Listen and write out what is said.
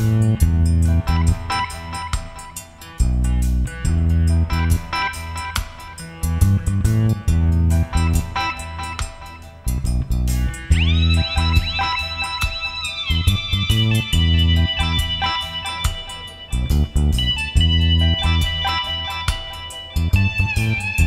Thank Bye.